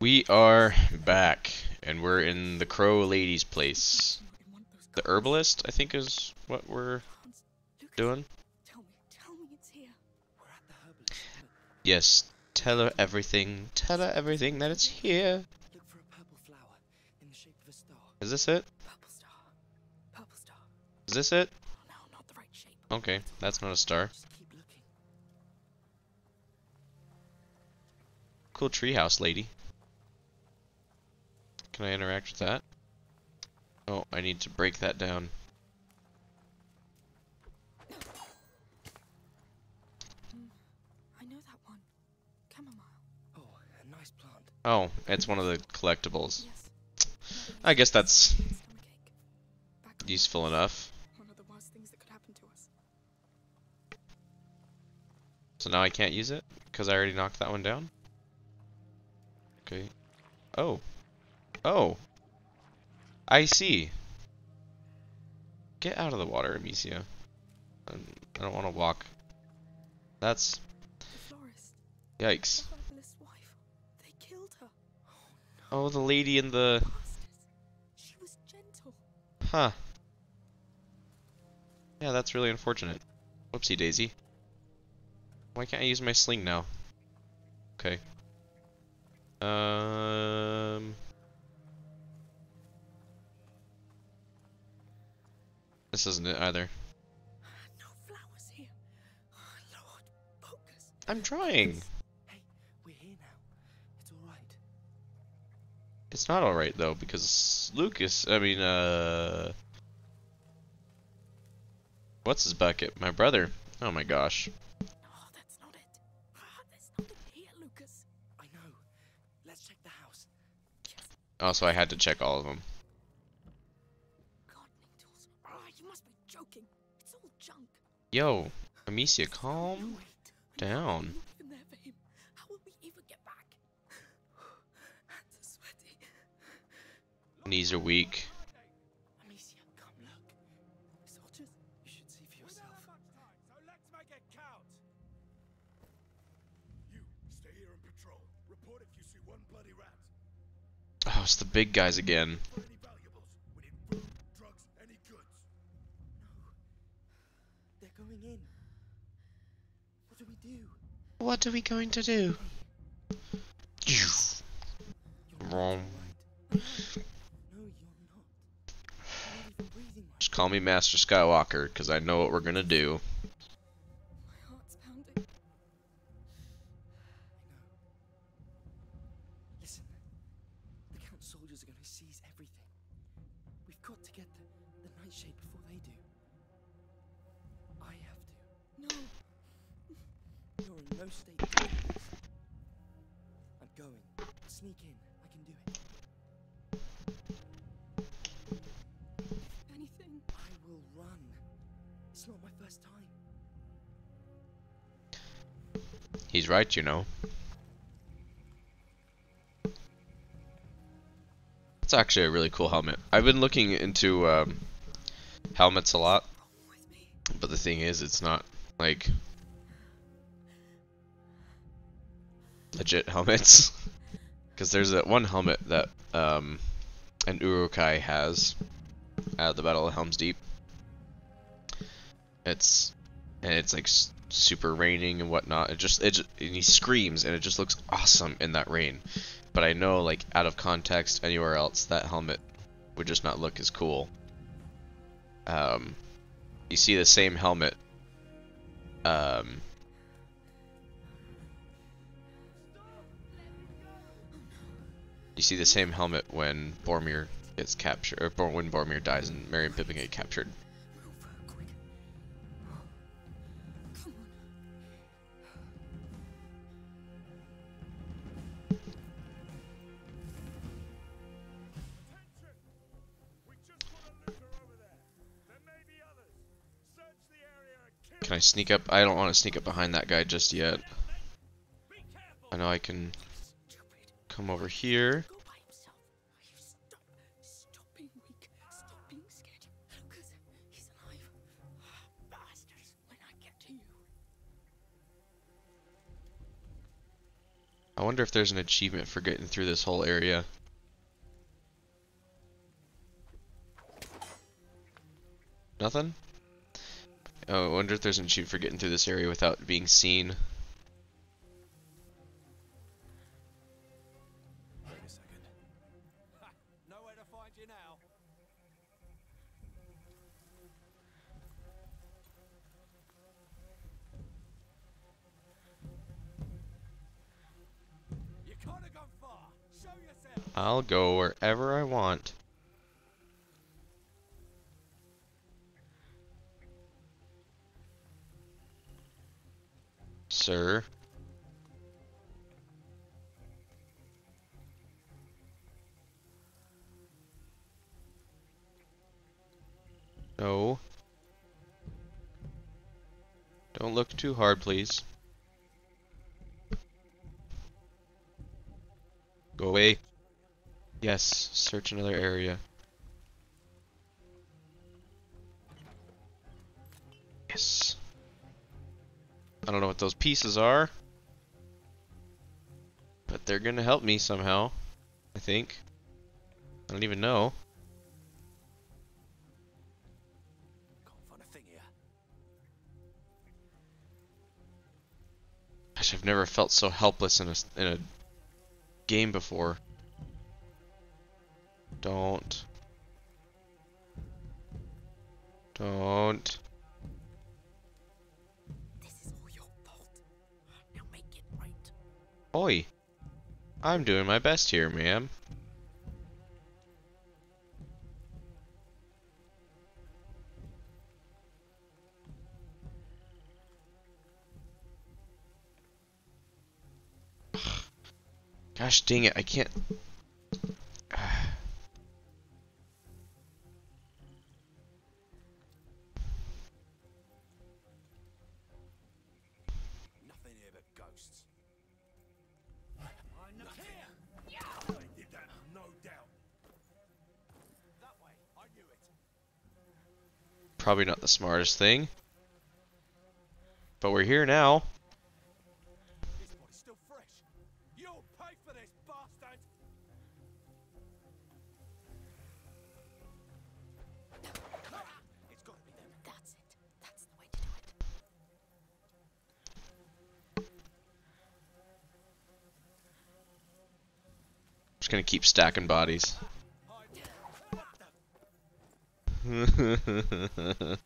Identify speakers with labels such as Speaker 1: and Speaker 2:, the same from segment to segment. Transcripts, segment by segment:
Speaker 1: We are back, and we're in the Crow Lady's place. The herbalist, I think, is what we're doing. Yes, tell her everything. Tell her everything that it's here. Is this it? Is this it? Okay, that's not a star. Cool treehouse lady. Can I interact with that? Oh, I need to break that down.
Speaker 2: I know that one. Chamomile.
Speaker 3: Oh, a nice plant.
Speaker 1: Oh, it's one of the collectibles.
Speaker 2: Yes.
Speaker 1: I guess that's
Speaker 2: Stomachache. Back to
Speaker 1: useful enough.
Speaker 2: One of the worst things that could happen to us.
Speaker 1: So now I can't use it? Because I already knocked that one down? Okay. Oh. Oh. I see. Get out of the water, Amicia. I don't want to walk. That's... Yikes.
Speaker 2: The herbalist's wife. They killed her.
Speaker 1: Oh, the lady in the...
Speaker 2: Bastards. She was gentle.
Speaker 1: Huh. Yeah, that's really unfortunate. Whoopsie daisy. Why can't I use my sling now? Okay. Um... This isn't it either.
Speaker 2: No flowers here. Oh, Lord, focus.
Speaker 1: I'm trying.
Speaker 3: Hey, we're here now. It's alright.
Speaker 1: It's not alright though, because Lucas, I mean, uh... What's his bucket? My brother. Oh my gosh.
Speaker 2: No, that's not it. Ah, there's nothing here, Lucas.
Speaker 3: I know. Let's check the house.
Speaker 1: Oh, so I had to check all of them.
Speaker 4: Report if you see one bloody rat.
Speaker 1: Oh, it's the big guys again.
Speaker 3: What
Speaker 1: are we going to do?
Speaker 3: You're
Speaker 1: Wrong.
Speaker 3: right. No, you're not. You're not even breathing right.
Speaker 1: Just call me Master Skywalker, because I know what we're gonna do.
Speaker 2: My heart's pounding.
Speaker 3: Listen, the Count soldiers are going to seize everything. We've got to get the, the nightshade before they do. I have to.
Speaker 2: No.
Speaker 3: You're no state to. I'm going. Sneak in. I can do it.
Speaker 2: If anything.
Speaker 3: I will run. It's not my first time.
Speaker 1: He's right, you know. It's actually a really cool helmet. I've been looking into um, helmets a lot, but the thing is, it's not like legit helmets. Because there's that one helmet that um, an Uruk-hai has at the Battle of Helm's Deep. It's and it's like super raining and whatnot. It just it just, and he screams and it just looks awesome in that rain. But I know like out of context anywhere else that helmet would just not look as cool. Um, you see the same helmet. Um, you see the same helmet when Boromir gets captured, or when Boromir dies and Merry and Pippin get captured. Can I sneak up? I don't want to sneak up behind that guy just yet. I know I can. Come over here.
Speaker 2: I.
Speaker 1: I wonder if there's an achievement for getting through this whole area. Nothing? Oh, I wonder if there's an achievement for getting through this area without being seen.
Speaker 3: You now.
Speaker 1: I'll go wherever I want. Sir. No. Don't look too hard, please. Go away. Yes, search another area. Yes. I don't know what those pieces are. But they're gonna help me somehow. I think. I don't even know. Gosh, I've never felt so helpless in a, in a game before. Don't. Don't.
Speaker 2: This is all your fault. Now make it right.
Speaker 1: Oi. I'm doing my best here, ma'am. Gosh dang it, I can't. Probably not the smartest thing. But we're here now. Just gonna keep stacking bodies.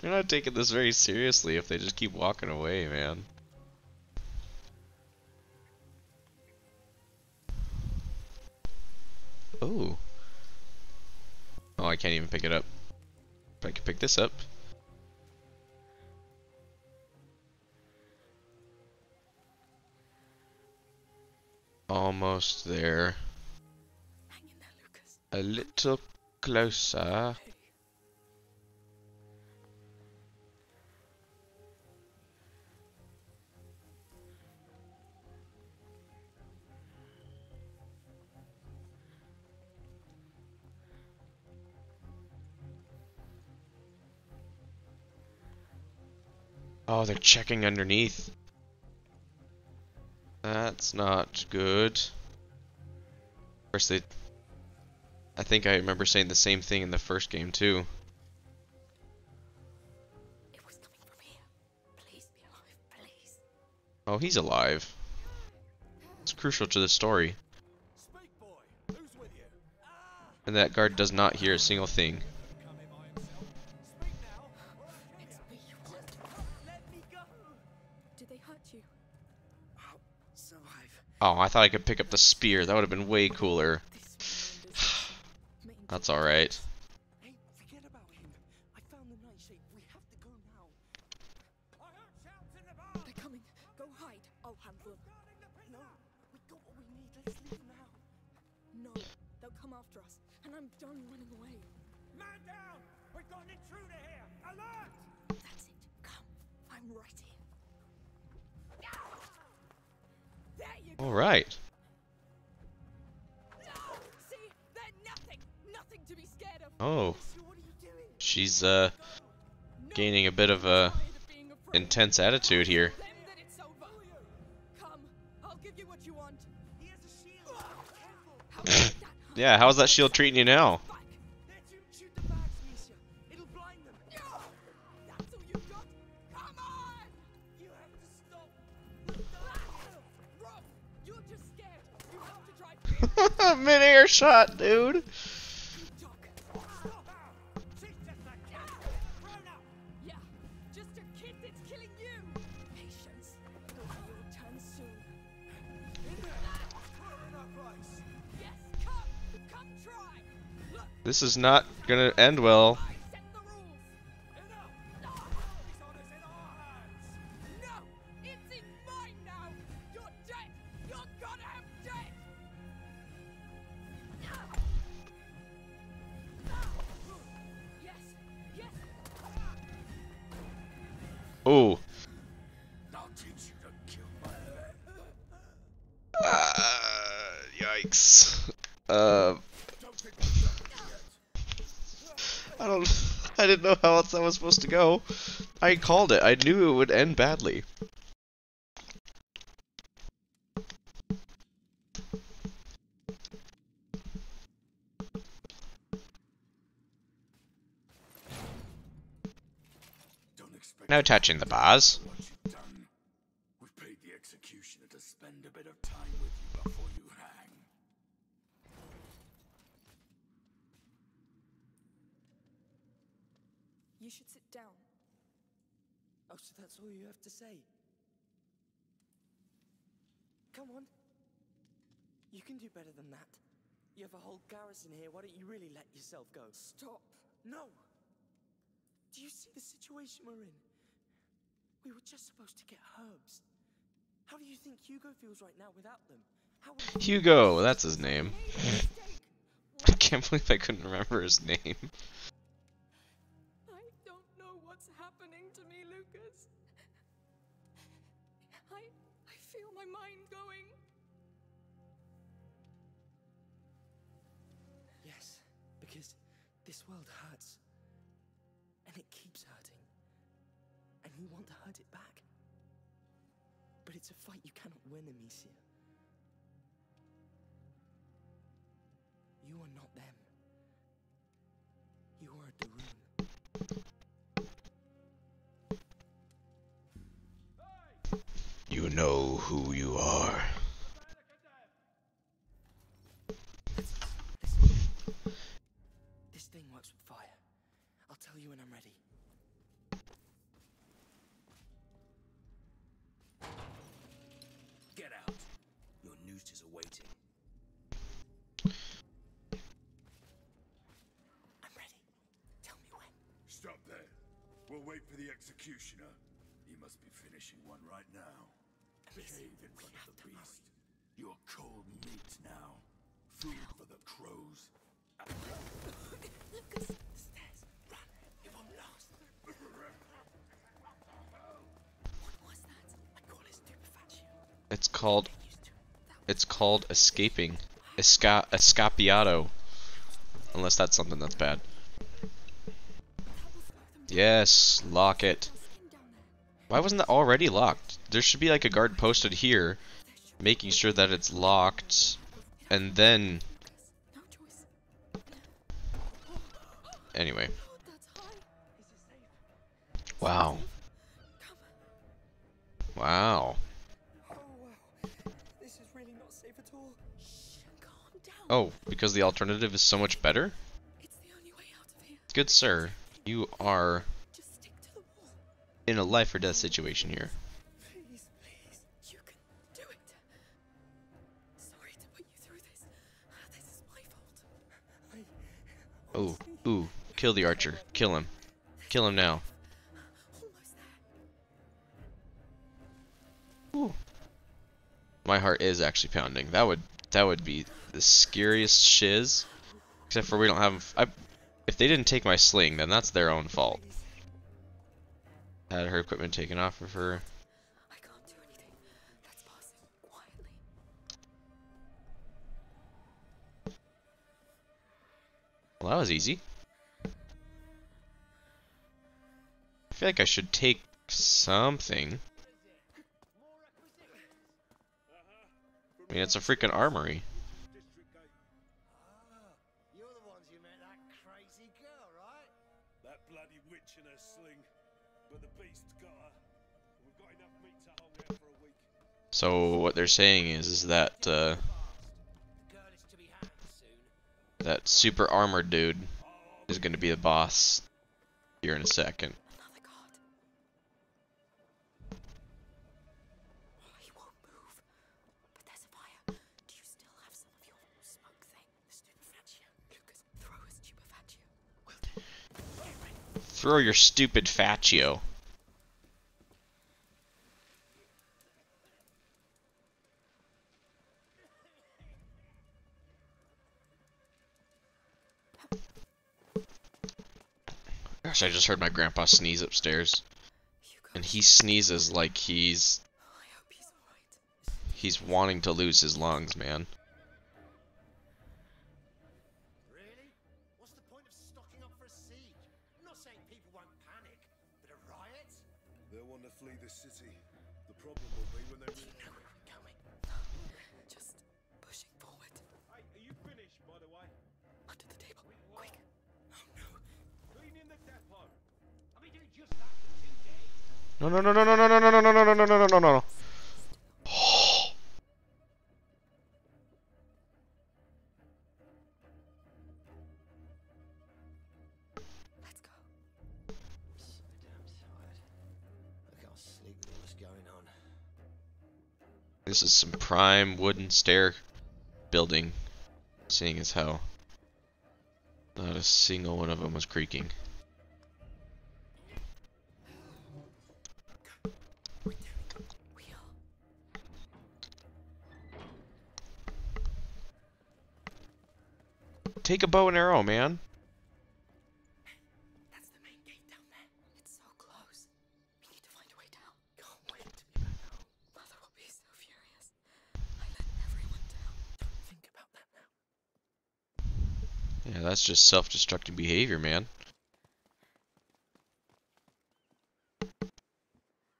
Speaker 1: They're not taking this very seriously if they just keep walking away, man. Pick it up. But I can pick this up. Almost there.
Speaker 2: Hang in there, Lucas.
Speaker 1: A little closer. Oh, they're checking underneath. That's not good. Of course, they. I think I remember saying the same thing in the first game, too.
Speaker 2: It was coming from here. Please be alive, please.
Speaker 1: Oh, he's alive. It's crucial to the story.
Speaker 3: Speak, boy. Who's with you? Ah!
Speaker 1: And that guard does not hear a single thing. Oh, I thought I could pick up the spear. That would have been way cooler. That's alright.
Speaker 2: All right.
Speaker 1: Oh. She's uh gaining a bit of a intense attitude here. yeah, how's that shield treating you now?
Speaker 2: Come. Come try. Look,
Speaker 1: This is not gonna end well. Was supposed to go. I called it. I knew it would end badly. No touching the bars.
Speaker 3: what you've done. We've paid the executioner to spend a bit of time with you before you hang.
Speaker 2: You should sit down.
Speaker 3: Oh, so that's all you have to say? Come on. You can do better than that. You have a whole garrison here. Why don't you really let yourself go?
Speaker 2: Stop.
Speaker 3: No! Do you see the situation we're in? We were just supposed to get herbs. How do you think Hugo feels right now without them? How
Speaker 1: Hugo, that's his name.
Speaker 2: Made a mistake.
Speaker 1: I can't believe I couldn't remember his name.
Speaker 3: World hurts. And it keeps hurting. And you want to hurt it back. But it's a fight you cannot win, Amicia. You are not them. You are de Rune.
Speaker 1: You know who you are.
Speaker 3: Works with fire. I'll tell you when I'm ready. Get out. Your news is awaiting. I'm ready. Tell me when.
Speaker 4: Stop there. We'll wait for the executioner. He must be finishing one right now. Behave in front of the beast. You're cold meat now. Food for the crows.
Speaker 1: It's called. It's called escaping. Esca escapiado. Unless that's something that's bad. Yes, lock it. Why wasn't that already locked? There should be like a guard posted here, making sure that it's locked, and then
Speaker 2: Oh,
Speaker 3: oh,
Speaker 2: Shh. Wow. down.
Speaker 1: Oh, because the alternative is so much better.
Speaker 2: It's the only way out of here.
Speaker 1: Good sir, you are
Speaker 2: Just stick to the wall.
Speaker 1: in a life or death situation here.
Speaker 3: Please, please.
Speaker 2: You can do it. Sorry to put you through this. Ah, this is my fault.
Speaker 3: I.
Speaker 1: Oh, ooh, kill the archer. Kill him. Kill him now.
Speaker 2: There.
Speaker 1: My heart is actually pounding. That would that would be the scariest shiz. Except for we don't have. I, if they didn't take my sling, then that's their own fault. Had her equipment taken off of her. Well, that was easy. feel like I should take something. I mean, it's a freaking armory. So what they're saying is, is that uh, that super armored dude is going to be the boss here in a second.
Speaker 2: Throw
Speaker 1: your stupid faccio. Gosh, I just heard my grandpa sneeze upstairs. And he sneezes like he's
Speaker 2: he's
Speaker 1: wanting to lose his lungs, man.
Speaker 2: No
Speaker 1: no no no no no no no no no no no no no no no.
Speaker 2: Let's go.
Speaker 5: So damn tired. I can't sleep with all this going on.
Speaker 1: This is some prime wooden stair building, seeing as how not a single one of them was creaking. Take a bow and arrow, man.
Speaker 2: That's the main gate down there. It's so close. We need to find a way down. Can't wait to be back home. Mother will be so furious. I let everyone down. Don't think about that now.
Speaker 1: Yeah, that's just self-destructing behavior, man.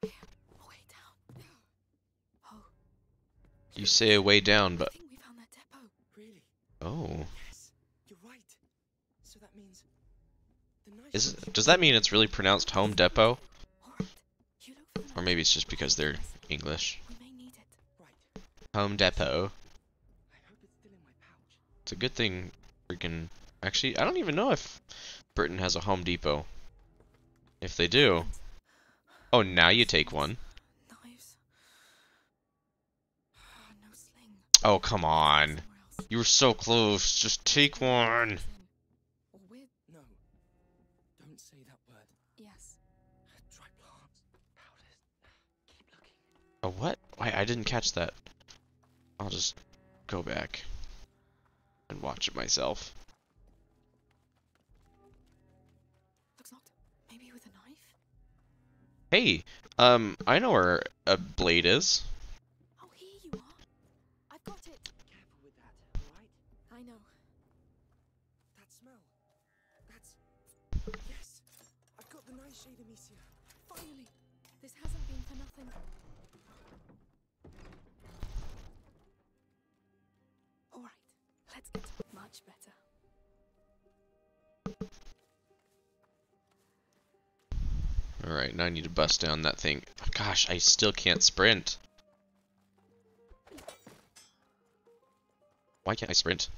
Speaker 2: Here, a way down. Oh,
Speaker 1: You say a way down, but
Speaker 2: think we found that depot.
Speaker 3: Really?
Speaker 1: oh,
Speaker 3: Yes, you're right. So that means the nice
Speaker 1: is it, does that mean it's really pronounced home depot, or maybe it's just because they're English? Home depot.
Speaker 3: It's
Speaker 1: a good thing. Freaking. Actually, I don't even know if Britain has a Home Depot. If they do, oh, now you take one. Oh, come on. You were so close. Just take one. A what? Why I didn't catch that. I'll just go back and watch it myself.
Speaker 2: Looks locked. Maybe with a knife?
Speaker 1: Hey, um, I know where a blade is.
Speaker 3: Alright,
Speaker 1: now I need to bust down that thing. Gosh, I still can't sprint. Why can't I sprint?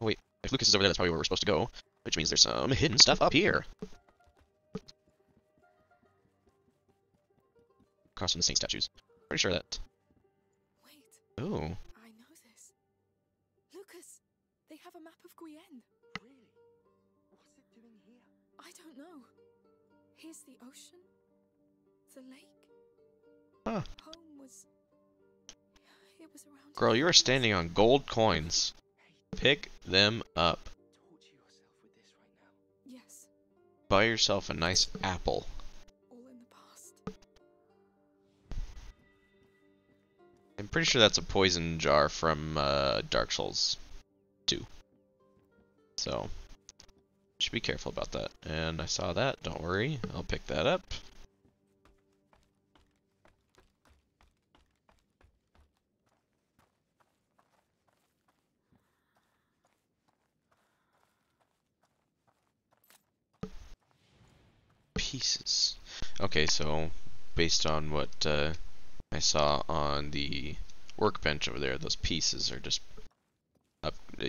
Speaker 1: Oh, wait, if Lucas is over there, that's probably where we're supposed to go. Which means there's some hidden stuff up here. Across from the saint statues. Pretty sure that...
Speaker 2: Wait.
Speaker 1: Oh.
Speaker 2: Ocean, the lake.
Speaker 1: Huh.
Speaker 2: Home was. It was around.
Speaker 1: Girl, you are standing on gold coins. Pick them up.
Speaker 3: torture yourself with this right now.
Speaker 2: Yes,
Speaker 1: Buy yourself a nice apple.
Speaker 2: all in the past.
Speaker 1: I'm pretty sure that's a poison jar from uh, Dark Souls 2. So, Should be careful about that. And I saw that. Don't worry. I'll pick that up. Pieces. Okay, so based on what uh, I saw on the workbench over there, those pieces are just up uh,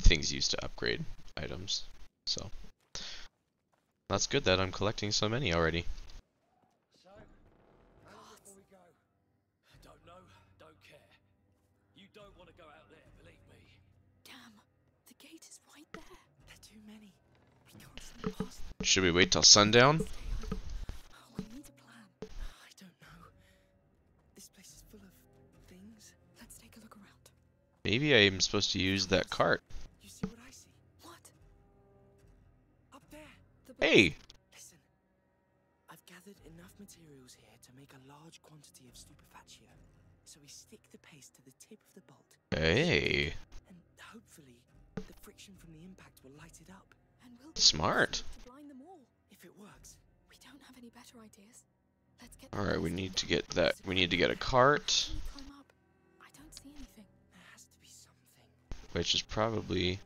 Speaker 1: things used to upgrade items. So that's good that I'm collecting so many already.
Speaker 3: So?
Speaker 6: Don't know, don't care. You don't want to go out there, believe me.
Speaker 2: Damn, the gate is right there.
Speaker 3: There too many. We can't sneak past.
Speaker 1: Should we wait till sundown? Maybe I am supposed to use that cart. Hey,
Speaker 3: Listen. I've gathered enough materials here to make a large quantity of stupefacia. So we stick the paste to the tip of the bolt,
Speaker 1: hey,
Speaker 3: and hopefully, the friction from the impact will light it up.
Speaker 2: And we'll
Speaker 1: Smart.
Speaker 2: To blind them all.
Speaker 3: If it works,
Speaker 2: We don't have any better ideas. Let's get.
Speaker 1: all right. We need to get that. We need to get a cart,
Speaker 2: Can we climb up? I don't see anything.
Speaker 3: there has to be something.
Speaker 1: which is probably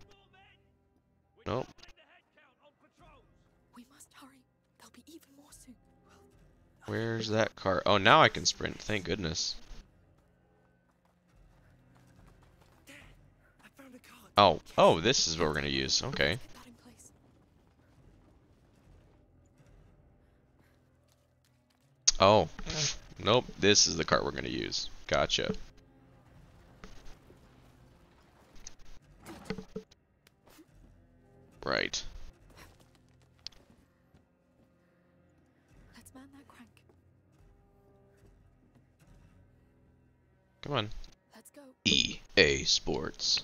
Speaker 1: nope. Where's that cart? Oh, now I can sprint. Thank goodness. Oh, oh, this is what we're gonna use. Okay. Oh, nope. This is the cart we're gonna use. Gotcha. Right. Come on.
Speaker 2: Let's go.
Speaker 1: EA Sports.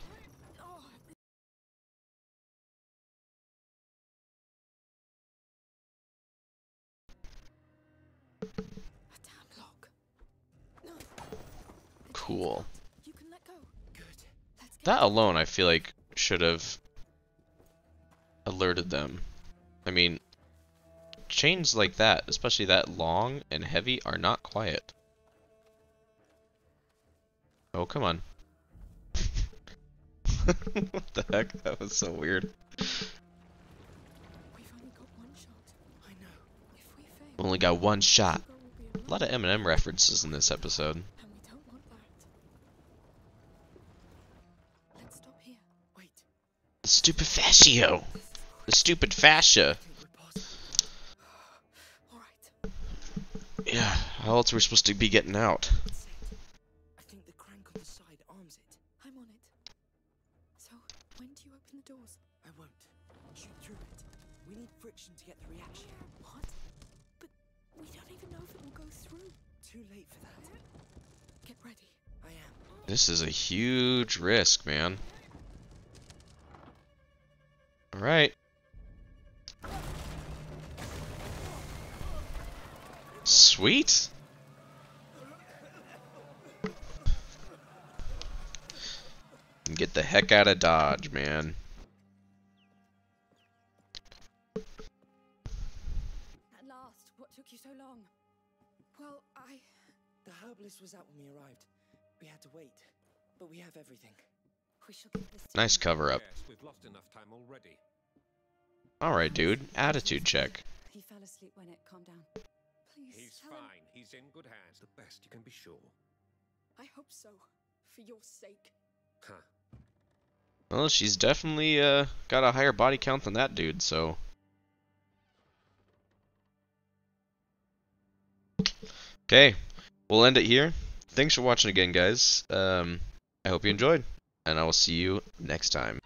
Speaker 2: A damn lock. No.
Speaker 1: Cool.
Speaker 2: You can let go.
Speaker 3: Good.
Speaker 2: Let's
Speaker 1: That alone, I feel like should have alerted them. I mean, chains like that, especially that long and heavy, are not quiet. Oh, come on. what the heck? That was so weird.
Speaker 2: Only got one shot.
Speaker 1: A lot of Eminem references in this episode.
Speaker 2: stop here.
Speaker 3: Wait.
Speaker 1: The stupid fascia! Yeah, how else are we supposed to be getting out?
Speaker 3: Friction to get the reaction.
Speaker 2: What? But we don't even know if it will go through.
Speaker 3: Too late for that.
Speaker 2: Get ready.
Speaker 3: I am.
Speaker 1: This is a huge risk, man. Alright. Sweet! Get the heck out of Dodge, man.
Speaker 2: What took you so long? Well, I.
Speaker 3: The herbalist was out when we arrived. We had to wait. But we have everything.
Speaker 2: We shall give this
Speaker 1: Nice cover up.
Speaker 7: Yes, we've lost enough time already.
Speaker 1: Alright, dude. Attitude check.
Speaker 2: He fell asleep when it calmed down. Please.
Speaker 7: He's
Speaker 2: tell him-
Speaker 7: fine. He's in good hands. The best you can be sure.
Speaker 2: I hope so. For your sake.
Speaker 7: Huh.
Speaker 1: Well, she's definitely uh, got a higher body count than that dude, so. Okay, we'll end it here. Thanks for watching again, guys. Um, I hope you enjoyed, and I will see you next time.